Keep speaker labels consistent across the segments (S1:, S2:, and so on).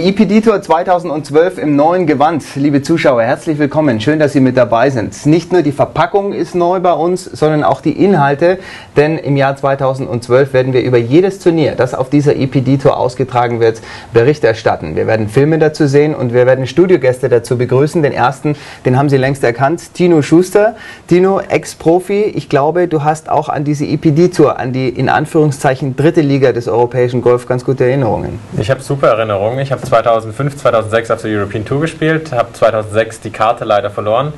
S1: EPD Tour 2012 im neuen Gewand. Liebe Zuschauer, herzlich willkommen. Schön, dass Sie mit dabei sind. Nicht nur die Verpackung ist neu bei uns, sondern auch die Inhalte. Denn im Jahr 2012 werden wir über jedes Turnier, das auf dieser EPD Tour ausgetragen wird, Bericht erstatten. Wir werden Filme dazu sehen und wir werden Studiogäste dazu begrüßen. Den ersten, den haben Sie längst erkannt, Tino Schuster. Tino, Ex-Profi. Ich glaube, du hast auch an diese EPD Tour, an die in Anführungszeichen dritte Liga des europäischen Golf ganz gute Erinnerungen.
S2: Ich habe super Erinnerungen. Ich habe 2005, 2006 auf der European Tour gespielt, habe 2006 die Karte leider verloren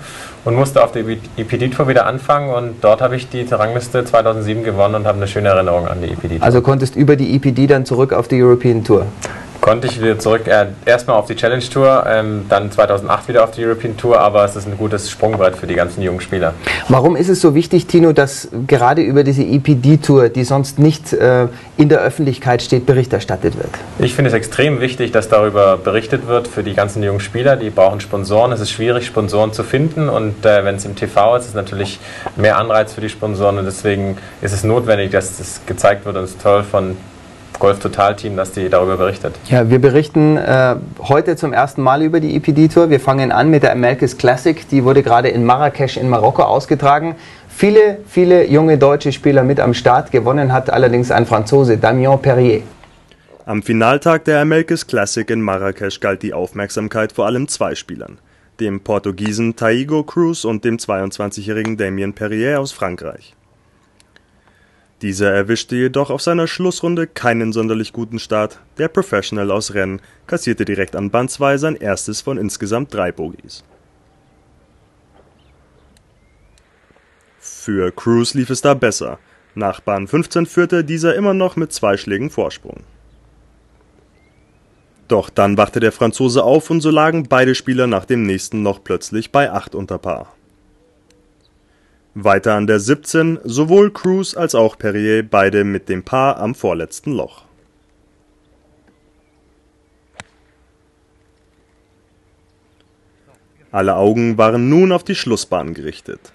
S2: und musste auf der EPD Tour wieder anfangen und dort habe ich die Rangliste 2007 gewonnen und habe eine schöne Erinnerung an die EPD Tour.
S1: Also konntest über die EPD dann zurück auf die European Tour?
S2: Konnte ich wieder zurück, äh, erstmal auf die Challenge Tour, ähm, dann 2008 wieder auf die European Tour, aber es ist ein gutes Sprungbrett für die ganzen jungen Spieler.
S1: Warum ist es so wichtig, Tino, dass gerade über diese EPD Tour, die sonst nicht äh, in der Öffentlichkeit steht, Bericht erstattet wird?
S2: Ich finde es extrem wichtig, dass darüber berichtet wird für die ganzen jungen Spieler. Die brauchen Sponsoren. Es ist schwierig, Sponsoren zu finden und äh, wenn es im TV ist, ist es natürlich mehr Anreiz für die Sponsoren und deswegen ist es notwendig, dass das gezeigt wird und es ist toll von Golf Total Team, dass die darüber berichtet.
S1: Ja, wir berichten äh, heute zum ersten Mal über die EPD Tour. Wir fangen an mit der Americas Classic. Die wurde gerade in Marrakesch in Marokko ausgetragen. Viele, viele junge deutsche Spieler mit am Start. Gewonnen hat allerdings ein Franzose, Damien Perrier.
S3: Am Finaltag der Americas Classic in Marrakesch galt die Aufmerksamkeit vor allem zwei Spielern. Dem Portugiesen Taigo Cruz und dem 22-jährigen Damien Perrier aus Frankreich. Dieser erwischte jedoch auf seiner Schlussrunde keinen sonderlich guten Start, der Professional aus Rennes kassierte direkt an Band 2 sein erstes von insgesamt drei Bogies. Für Cruz lief es da besser, nach Bahn 15 führte dieser immer noch mit zwei Schlägen Vorsprung. Doch dann wachte der Franzose auf und so lagen beide Spieler nach dem nächsten noch plötzlich bei 8 unter Paar weiter an der 17 sowohl Cruz als auch Perrier, beide mit dem Paar am vorletzten Loch. Alle Augen waren nun auf die Schlussbahn gerichtet.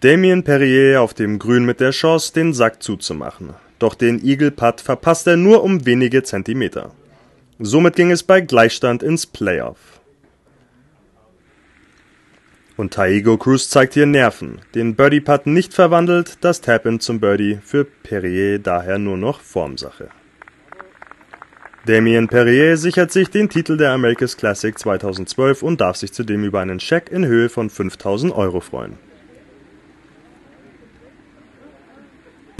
S3: Damien Perrier auf dem Grün mit der Chance, den Sack zuzumachen. Doch den Eagle Putt verpasst er nur um wenige Zentimeter. Somit ging es bei Gleichstand ins Playoff. Und Taigo Cruz zeigt hier Nerven. Den Birdie-Putt nicht verwandelt, das Tap-In zum Birdie für Perrier daher nur noch Formsache. Damien Perrier sichert sich den Titel der America's Classic 2012 und darf sich zudem über einen Scheck in Höhe von 5000 Euro freuen.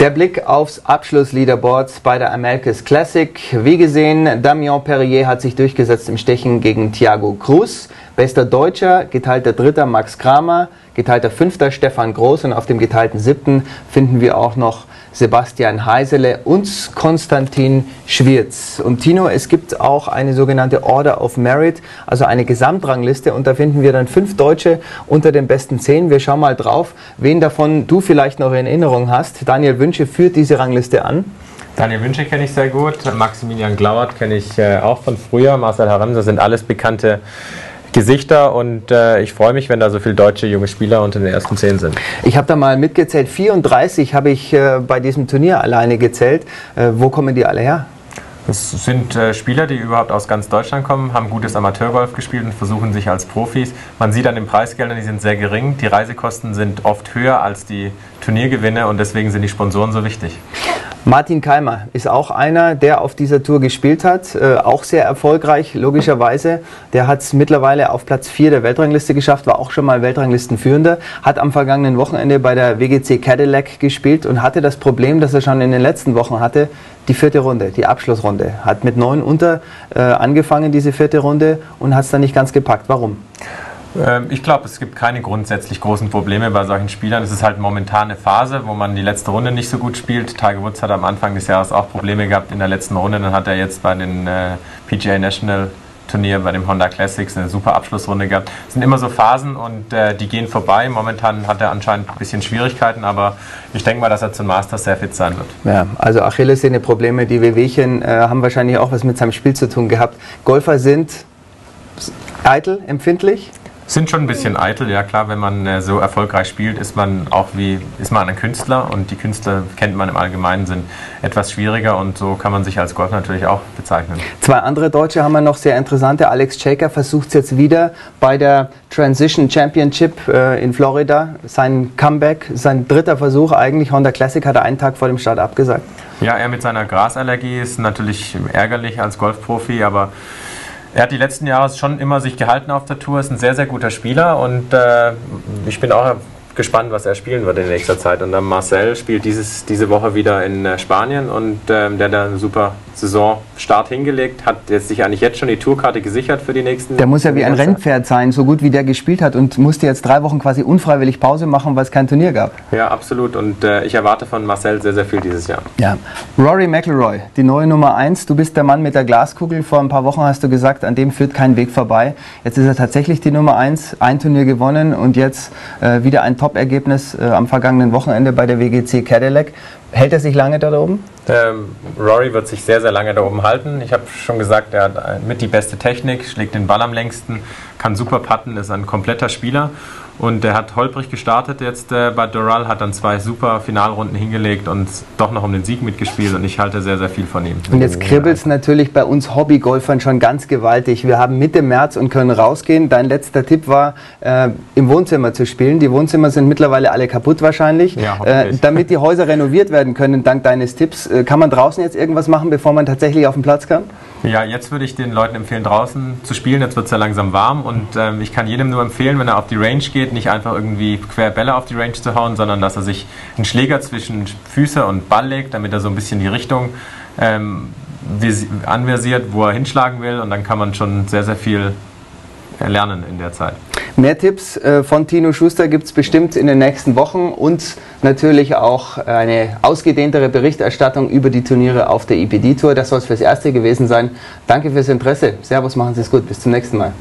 S1: Der Blick aufs Abschlussleaderboard bei der America's Classic. Wie gesehen, Damien Perrier hat sich durchgesetzt im Stechen gegen Thiago Cruz. Bester Deutscher, geteilter Dritter Max Kramer, geteilter Fünfter Stefan Groß und auf dem geteilten Siebten finden wir auch noch Sebastian Heisele und Konstantin Schwirz. Und Tino, es gibt auch eine sogenannte Order of Merit, also eine Gesamtrangliste und da finden wir dann fünf Deutsche unter den besten zehn. Wir schauen mal drauf, wen davon du vielleicht noch in Erinnerung hast. Daniel Wünsche führt diese Rangliste an.
S2: Daniel Wünsche kenne ich sehr gut, Maximilian Glauert kenne ich äh, auch von früher, Marcel Haramse sind alles bekannte Gesichter und äh, ich freue mich, wenn da so viele deutsche junge Spieler unter den ersten zehn sind.
S1: Ich habe da mal mitgezählt, 34 habe ich äh, bei diesem Turnier alleine gezählt. Äh, wo kommen die alle her?
S2: Es sind äh, Spieler, die überhaupt aus ganz Deutschland kommen, haben gutes Amateurgolf gespielt und versuchen sich als Profis. Man sieht an den Preisgeldern, die sind sehr gering. Die Reisekosten sind oft höher als die Turniergewinne und deswegen sind die Sponsoren so wichtig.
S1: Martin Keimer ist auch einer, der auf dieser Tour gespielt hat, äh, auch sehr erfolgreich, logischerweise. Der hat es mittlerweile auf Platz 4 der Weltrangliste geschafft, war auch schon mal Weltranglistenführender, hat am vergangenen Wochenende bei der WGC Cadillac gespielt und hatte das Problem, das er schon in den letzten Wochen hatte, die vierte Runde, die Abschlussrunde. Hat mit neun unter äh, angefangen, diese vierte Runde, und hat es dann nicht ganz gepackt. Warum?
S2: Ähm, ich glaube, es gibt keine grundsätzlich großen Probleme bei solchen Spielern. Es ist halt momentan eine Phase, wo man die letzte Runde nicht so gut spielt. Tiger Woods hat am Anfang des Jahres auch Probleme gehabt in der letzten Runde. Dann hat er jetzt bei den äh, PGA National Turnier bei dem Honda Classics eine super Abschlussrunde gehabt. Es sind immer so Phasen und äh, die gehen vorbei. Momentan hat er anscheinend ein bisschen Schwierigkeiten, aber ich denke mal, dass er zum Masters sehr fit sein wird.
S1: Ja, also Achillessehne-Probleme, die Wehwehchen äh, haben wahrscheinlich auch was mit seinem Spiel zu tun gehabt. Golfer sind eitel, empfindlich?
S2: Sind schon ein bisschen eitel, ja klar, wenn man äh, so erfolgreich spielt, ist man auch wie, ist man ein Künstler und die Künstler kennt man im Allgemeinen, sind etwas schwieriger und so kann man sich als Golf natürlich auch bezeichnen.
S1: Zwei andere Deutsche haben wir noch sehr interessante. Alex Shaker versucht es jetzt wieder bei der Transition Championship äh, in Florida. Sein Comeback, sein dritter Versuch eigentlich. Honda Classic hat er einen Tag vor dem Start abgesagt.
S2: Ja, er mit seiner Grasallergie ist natürlich ärgerlich als Golfprofi, aber er hat die letzten Jahre schon immer sich gehalten auf der Tour, ist ein sehr, sehr guter Spieler und äh, ich bin auch gespannt, was er spielen wird in nächster Zeit. Und dann Marcel spielt dieses, diese Woche wieder in äh, Spanien und ähm, der hat einen super Saisonstart hingelegt, hat jetzt sich eigentlich jetzt schon die Tourkarte gesichert für die nächsten.
S1: Der muss ja wie ein Rennpferd sein, so gut wie der gespielt hat und musste jetzt drei Wochen quasi unfreiwillig Pause machen, weil es kein Turnier gab.
S2: Ja, absolut. Und äh, ich erwarte von Marcel sehr, sehr viel dieses Jahr.
S1: Ja. Rory McIlroy, die neue Nummer 1. Du bist der Mann mit der Glaskugel. Vor ein paar Wochen hast du gesagt, an dem führt kein Weg vorbei. Jetzt ist er tatsächlich die Nummer 1, ein Turnier gewonnen und jetzt äh, wieder ein Top-Ergebnis äh, am vergangenen Wochenende bei der WGC Cadillac. Hält er sich lange da oben?
S2: Ähm, Rory wird sich sehr, sehr lange da oben halten. Ich habe schon gesagt, er hat mit die beste Technik, schlägt den Ball am längsten, kann super putten, ist ein kompletter Spieler. Und er hat holprig gestartet jetzt äh, bei Doral, hat dann zwei super Finalrunden hingelegt und doch noch um den Sieg mitgespielt und ich halte sehr, sehr viel von ihm.
S1: Und jetzt kribbelt es natürlich bei uns Hobbygolfern schon ganz gewaltig. Wir haben Mitte März und können rausgehen. Dein letzter Tipp war, äh, im Wohnzimmer zu spielen. Die Wohnzimmer sind mittlerweile alle kaputt wahrscheinlich. Ja, äh, damit die Häuser renoviert werden können, dank deines Tipps, äh, kann man draußen jetzt irgendwas machen, bevor man tatsächlich auf den Platz kann?
S2: Ja, jetzt würde ich den Leuten empfehlen, draußen zu spielen. Jetzt wird es ja langsam warm und ähm, ich kann jedem nur empfehlen, wenn er auf die Range geht, nicht einfach irgendwie quer Bälle auf die Range zu hauen, sondern dass er sich einen Schläger zwischen Füße und Ball legt, damit er so ein bisschen die Richtung ähm, anversiert, wo er hinschlagen will und dann kann man schon sehr, sehr viel lernen in der Zeit.
S1: Mehr Tipps äh, von Tino Schuster gibt es bestimmt in den nächsten Wochen und natürlich auch eine ausgedehntere Berichterstattung über die Turniere auf der IPD-Tour. Das soll es fürs Erste gewesen sein. Danke fürs Interesse. Servus, machen Sie es gut. Bis zum nächsten Mal.